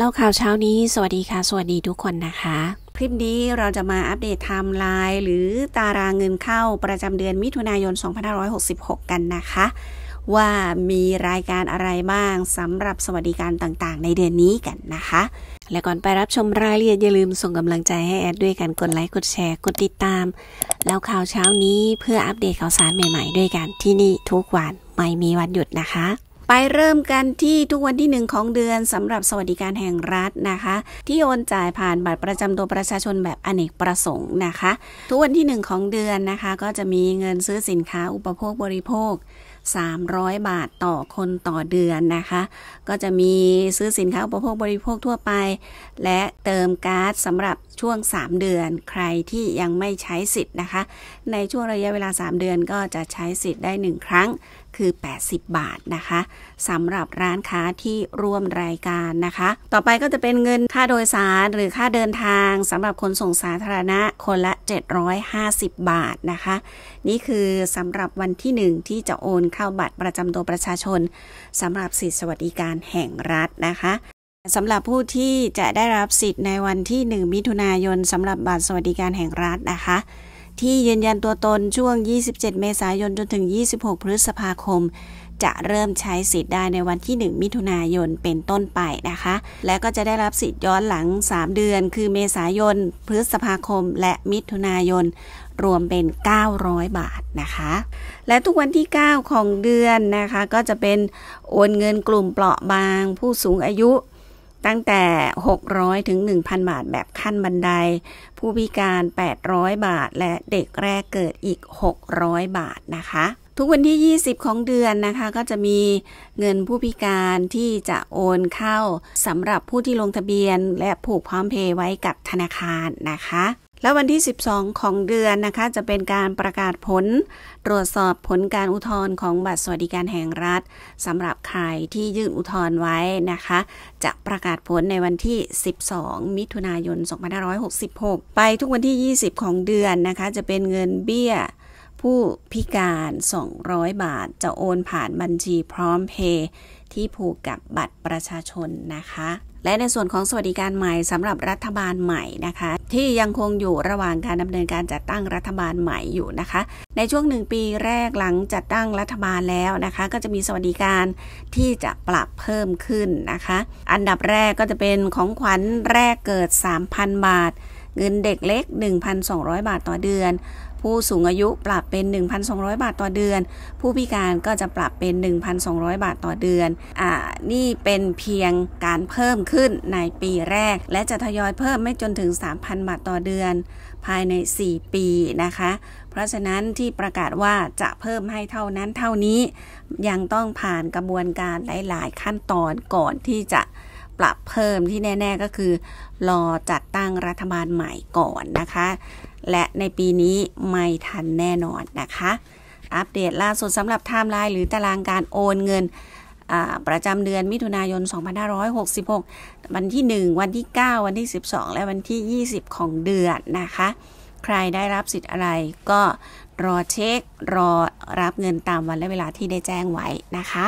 เล่าข่าวเช้านี้ สวัสดีค่ะ สวัสดีทุกคนนะคะ คลิปนี้เราจะมาอัปเดตไทม์ไลน์หรือตารางเงินเข้าประจำเดือนมิถุนายน 2566 กันนะคะ ว่ามีรายการอะไรบ้างสำหรับสวัสดิการต่างๆ ในเดือนนี้กันนะคะ และก่อนไปรับชมรายละเอียดอย่าลืมส่งกำลังใจให้แอดด้วยกันกดไลค์กดแชร์กดติดตาม เล่าข่าวเช้านี้เพื่ออัปเดตข่าวสารใหม่ ๆ ด้วยกันที่นี่ทุกวันไม่มีวันหยุดนะคะ ไปเริ่มกันที่ทุกวันที่หนึ่งของเดือนสำหรับสวัสดิการแห่งรัฐนะคะ ที่โอนจ่ายผ่านบัตรประจำตัวประชาชนแบบอเนกประสงค์นะคะ ทุกวันที่หนึ่งของเดือนนะคะ ก็จะมีเงินซื้อสินค้าอุปโภคบริโภค 300 บาทต่อคนต่อเดือนนะคะ ก็จะมีซื้อสินค้าอุปโภคบริโภคทั่วไป และเติมก๊าซสำหรับช่วง 3 เดือน ใครที่ยังไม่ใช้สิทธิ์นะคะ ในช่วงระยะเวลา 3 เดือนก็จะใช้สิทธิ์ได้ 1 ครั้งคือ 80 บาทนะคะสำหรับร้านค้าที่ร่วมรายการนะคะ ต่อไปก็จะเป็นเงินค่าโดยสารหรือค่าเดินทางสำหรับขนส่งสาธารณะคนละ 750 บาทนะคะ นี่คือสำหรับวันที่ 1 ที่จะโอนเข้าบัตรประจำตัวประชาชนสำหรับสิทธิสวัสดิการแห่งรัฐนะคะสำหรับผู้ที่จะได้รับสิทธิ์ในวันที่ 1 มิถุนายนสำหรับบัตรสวัสดิการแห่งรัฐนะคะ ที่ยืนยันตัวตนช่วง 27 เมษายนจนถึง 26 พฤษภาคม จะเริ่มใช้สิทธิ์ได้ในวันที่ 1 มิถุนายนเป็นต้นไปนะคะ และก็จะได้รับสิทธิ์ย้อนหลัง 3 เดือน คือเมษายน พฤษภาคม และมิถุนายนรวมเป็น 900 บาทนะคะ และทุกวันที่ 9 ของเดือนนะคะ ก็จะเป็นโอนเงินกลุ่มเปราะบาง ผู้สูงอายุ ตั้งแต่ 600 ถึง 1,000 บาทแบบขั้นบันได ผู้พิการ 800 บาท และเด็กแรกเกิดอีก 600 บาทนะคะ ทุกวันที่ 20 ของเดือนนะคะ ก็จะมีเงินผู้พิการที่จะโอนเข้าสำหรับผู้ที่ลงทะเบียน และผูกพร้อมเพย์ไว้กับธนาคารนะคะ แล้ววันที่ 12 ของเดือนนะคะ จะเป็นการประกาศผล ตรวจสอบผลการอุทธรณ์ของบัตรสวัสดิการแห่งรัฐสำหรับใครที่ยื่นอุทธรณ์ไว้นะคะ จะประกาศผลในวันที่ 12 มิถุนายน 2566 ไปทุกวันที่ 20 ของเดือนนะคะ จะเป็นเงินเบี้ย ผู้พิการ 200 บาท จะโอนผ่านบัญชีพร้อมเพย์ที่ผูกกับบัตรประชาชนนะคะ และในส่วนของสวัสดิการใหม่สำหรับรัฐบาลใหม่นะคะ ที่ยังคงอยู่ระหว่างการดำเนินการจัดตั้งรัฐบาลใหม่อยู่นะคะ ในช่วงหนึ่งปีแรกหลังจัดตั้งรัฐบาลแล้วนะคะ ก็จะมีสวัสดิการที่จะปรับเพิ่มขึ้นนะคะ อันดับแรกก็จะเป็นของขวัญแรกเกิด 3,000 บาทเงินเด็กเล็ก 1,200 บาทต่อเดือน ผู้สูงอายุปรับเป็น 1,200 บาทต่อเดือน ผู้พิการก็จะปรับเป็น 1,200 บาทต่อเดือน อ่า นี่เป็นเพียงการเพิ่มขึ้นในปีแรก และจะทยอยเพิ่มไม่จนถึง 3,000 บาทต่อเดือน ภายใน 4 ปีนะคะ เพราะฉะนั้นที่ประกาศว่าจะเพิ่มให้เท่านั้นเท่านี้ ยังต้องผ่านกระบวนการหลาย ๆ ขั้นตอนก่อนที่จะ ปรับเพิ่มที่แน่ ๆก็คือรอจัดตั้งรัฐบาลใหม่ก่อนนะคะ และในปีนี้ไม่ทันแน่นอนนะคะ อัปเดตล่าสุดสำหรับไทม์ไลน์หรือตารางการโอนเงินประจำเดือนมิถุนายน 2566 วันที่ 1 วันที่ 9 วันที่ 12 และวันที่ 20 ของเดือนนะคะ ใครได้รับสิทธิ์อะไรก็รอเช็ค รอรับเงินตามวันและเวลาที่ได้แจ้งไว้นะคะ